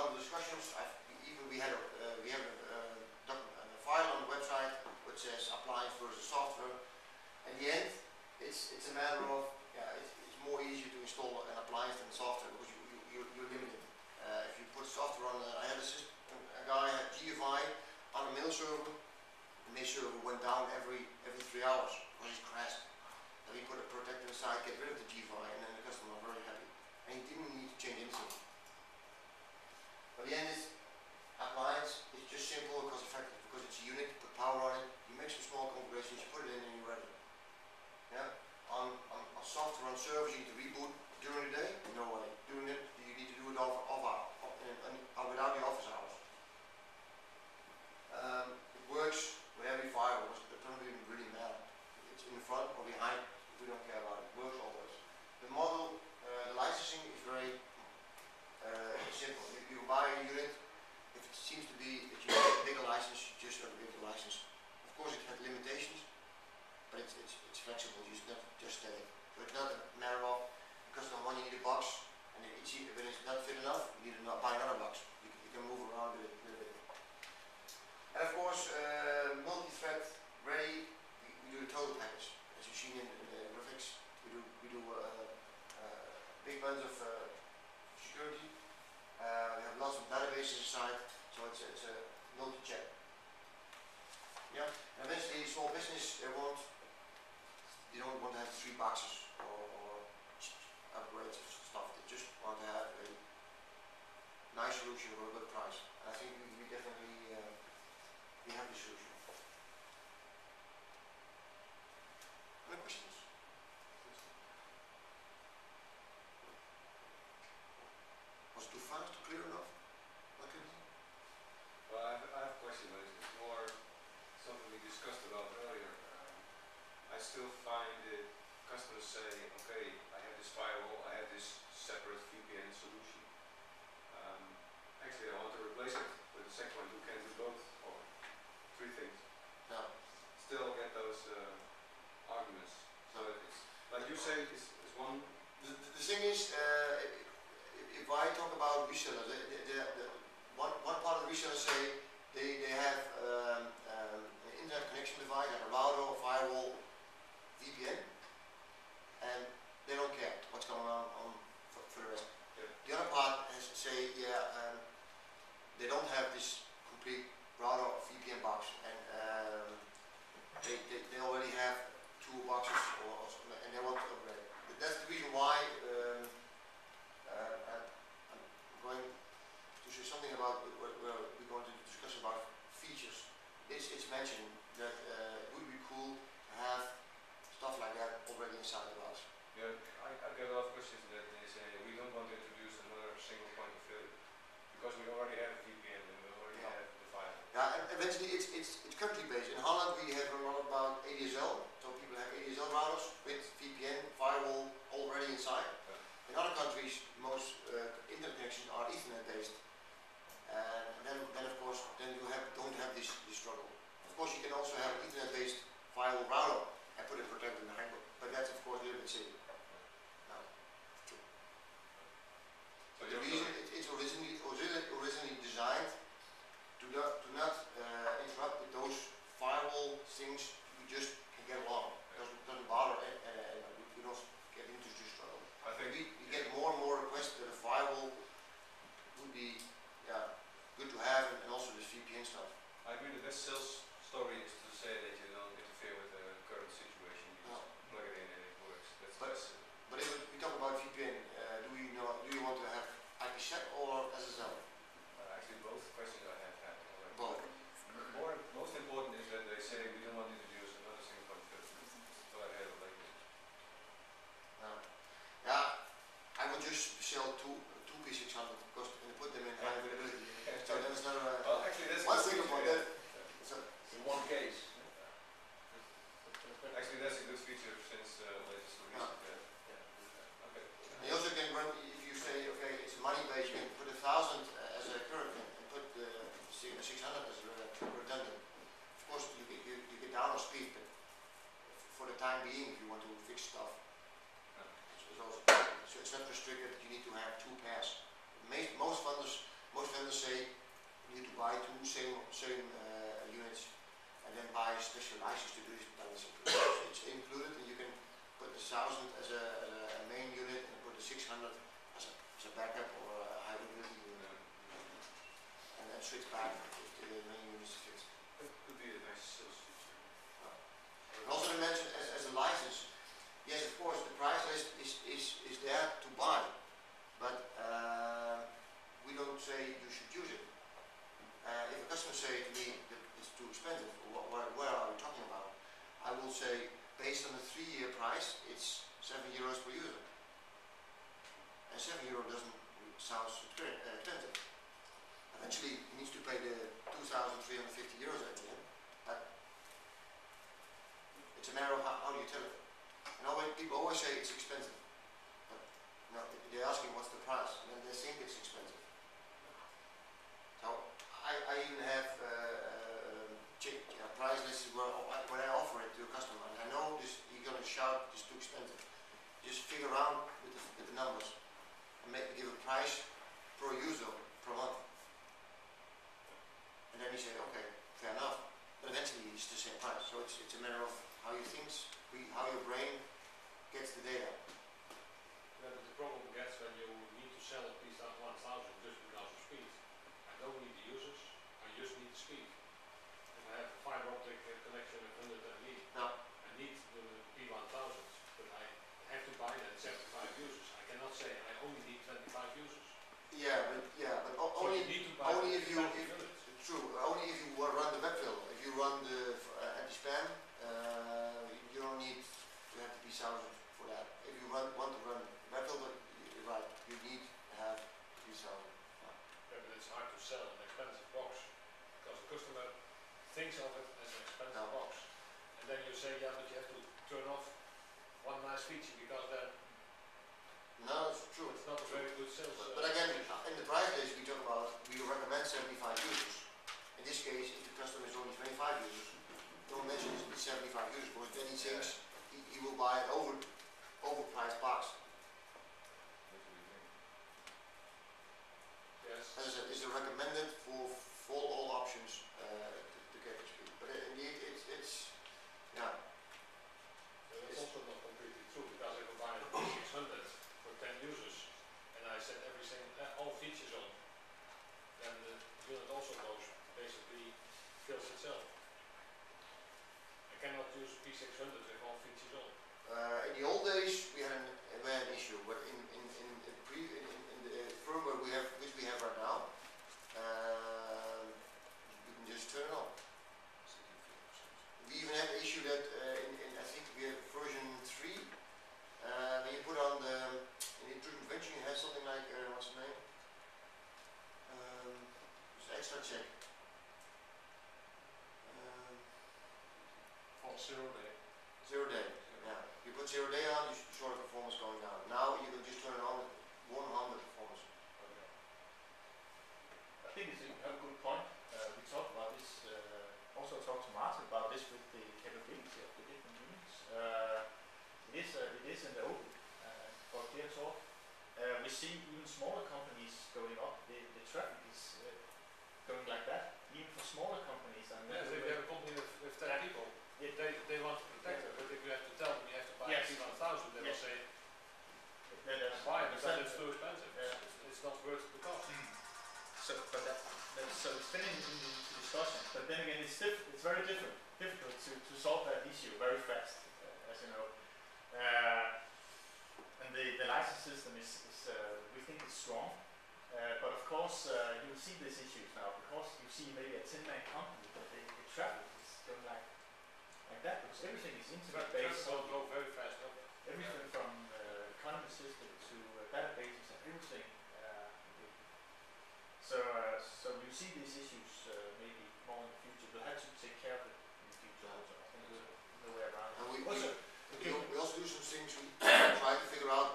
lot of discussions. I, even we had a, uh, we have a, a file on the website which says appliance versus software. In the end, it's it's a matter of yeah, it's, it's more easier to install an appliance than software because you you you you're limited. Uh, if you put software on, uh, I had a, system, a guy had GFI on a mail server. The mail server went down every every three hours because it crashed. Then we put a protector inside, get rid of the GFI, and then the customer was very happy. And he didn't need to change anything. But the end is just simple, effective because it's a unit, you put power on it, you make some small configurations, you put it in and you're ready. Yeah? On, on, on software, on servers, you need to reboot during the day? No way. During it, you need to do it off, off, hour- off, uh, uh, without the office hours. Um, it works with every firewall, it doesn't really, really matter. It's in the front or behind, we don't care about it, it works always. The model, uh, the licensing is very uh, simple. You, you buy a unit, if it seems to be that you need a bigger license, you just got a bigger license. Of course, it has limitations, but it's, it's, it's flexible. It's not just static. So it's not a matter of because the one you need a box, and if it's, when it's not fit enough, you need to not buy another box. You, can- you can move around a little bit. And of course, uh, multi-thread ready. We, we do the total package, as you've seen in, the graphics. We do we do uh, uh, big bunch of uh, security. Uh, we have lots of databases inside, so it's, it's a multi-check. Yeah, and eventually small business, they want, they don't want to have three boxes or, or upgrades of stuff, they just want to have nice solution for a good price. I think we, we definitely, uh, we have the solution. Any questions? Was it too fast, too clear enough? Okay. Well, I have, I have a question, but it's it's more something we discussed about earlier. Um, I still find that customers say, okay, I have this firewall, I have this separate VPN solution. Um, actually, I want to replace it with a second one who can do both or three things. Now, Still get those uh, arguments. So it's, like you say, it's, it's one, The, the, the thing is, uh, if, if I talk about resellers, the, the, the, the one, one part of the resellers say they, they have um, um, an internet connection device, like a router, firewall, VPN, and they don't care what's going on, on for, for the rest. Yeah. The other part has to say, yeah, um, they don't have this complete router or VPN box, and um, they, they, they already have two boxes, or, or something, and they want to upgrade. But that's the reason why um, uh, I'm I'm going to say something about where, where we're going to discuss about features. It's, it's mentioned that uh, it would be cool to have stuff like that already inside the box. yeah, I, I get a lot of questions that they say, we don't want to introduce another single point of failure. Because we already have a VPN and we already Yeah. have the firewall. Yeah, and eventually it's, it's, it's country based. In Holland we have a lot about ADSL, so people have ADSL routers with VPN, firewall already inside. In other countries, most uh, internet connections are Ethernet based. And then, then of course, then you have, don't have this, this struggle. Of course, you can also have an Ethernet based firewall router and put it protected behind it, but that's of course a little bit silly. Now, So the you're reason it, it's originally, originally, originally designed to not, to not uh, interrupt with those firewall things, you just can get along. Doesn't, doesn't bother, and, and we, we don't get into this struggle. I think We, we get more and more requests that a firewall would be, yeah, good to have, and, and also this VPN stuff. I agree the best sales story is to say that you don't interfere with the current situation. You No. plug it in and it works. That's But- uh, But if we talk about VPN, uh, do you know, do you want to have IPsec or SSL? uh, actually both questions I have had already. Both. More, most important is that they say we don't want to introduce another single point of failure. So I had it like this. Uh, yeah, I would just sell two, two P600 because and put them in high availability. So then it's not a, Well, actually that's a one good thing about feature, that, it's a, In one case. yeah. Actually that's a good feature since uh, latest release. Yeah. Yeah. Yeah. Okay. And you also can run, if you say, okay, it's money based, you can put a thousand uh, as a current and and put the six hundred as a re- redundant. Of course, you get, you, you get down on speed, but for the time being, if you want to fix stuff, Yeah. it's, it's also, so it's not restricted, you need to have two pairs. Most, most vendors, most license to do this, then it's included. It's included, and you can put the thousand as a, as a main unit and put the six hundred as a, as a backup or a hybrid unit, also as, a license, yes, of course, the price list is, is, is there to buy, but, uh, we don't say you should use it. Uh, if a customer say to me that it's too expensive, what, where are we talking about? I will say, based on the three-year price, it's seven euros per user. And seven euro doesn't sound so uh, expensive. Eventually, he needs to pay the two thousand three hundred fifty euros at the end, but it's a matter of how, how do you tell it. And always, people always say it's expensive. But no, they're asking what's the price, and then they think it's expensive. So I, I even have uh, uh, check, uh, price lists where, I- when I offer it to a customer, and I know this, you're gonna shout it's too expensive. Just figure around with the, with the numbers and make give a price per user per month. And then you say, okay, fair enough. But eventually it's the same price. So it's, it's a matter of how you think, how your brain gets the data. Yeah, the problem gets when you need to sell a piece at one thousand just because of speed. I don't need the users, I just need the speed. If I have a fiber optic connection at hundred MB, Now, I need the P one thousand, but I have to buy that seventy-five users. I cannot say I only need twenty-five users. yeah, but, yeah, but So only, you need to buy only if you- 20 if-. True, only if you run the web filter. If you run the uh, anti-spam, uh, you don't need to have the P1000 for that. If you run, want to run web filter, you're right, you need to have P1000. Yeah, but it's hard to sell an expensive box, because the customer thinks of it as an expensive No. box. And then you say, yeah, but you have to turn off one nice feature, because then No, it's true. it's not a very good sales. But, uh, but again, feature. in the price list we talk about, we recommend 75 users. In this case, if the customer is only 25 users, don't mention it's 75 users, because then he thinks he, he will buy an over, overpriced box. What do you think? Yes. As I said, it's a recommended for, for all options uh, to, to get the speed. But indeed, it's, it's yeah, That's also not completely true, because I combined a six hundred for ten users, and I set everything, uh, all features on, then the unit also goes, basically fills itself. I cannot use P six hundred with all features on. uh, in the old days we had an, we had an issue, but in, in, in, in, pre, in, in, in the firmware we have, which we have right now, um, you can just turn it on. We even have the issue that uh, in, in, I think we have version 3, uh, when you put on the, in the intrusion prevention you have something like, uh, what's the name? Um, it's an extra check. Um, For zero day. zero day, yeah. You put zero day on, you s- saw the performance going down. Now you can just turn it on at 100 performance. I think it's a a good point. Uh, we talked about this, uh, also talked to Martin about this with the capability of the different units. Uh, it is, uh, it is in the open, uh, for clear talk. Uh, we see even smaller companies going up, the, the traffic is uh, going like that, even for smaller companies. And Yeah, if you have a company with, with ten Yeah. people, Yeah. they, they want to protect it, but if you have to tell them you have to buy Yes. P one thousand, they will say, there's buy it, because it's too expensive. Yeah. It's, it's not worth the cost. So, but that, that, so it's been in, in the discussion, but then again, it's diff, it's very different, difficult to, to solve that issue very fast, uh, as you know. Uh, and the, the license system is, is uh, we think it's strong, uh, but of course, uh, you will see these issues now, because you see maybe a 10 man company, that they, the traffic is going like, like that, because everything is internet based, So will go very fast up. everything from uh, economy system to uh, databases and everything. Uh, so, uh, so you see these issues uh, maybe more in the future. We'll have to take care of it in the future also. I think there's no way around And we, we, Also, we, we also do some things, we try to figure out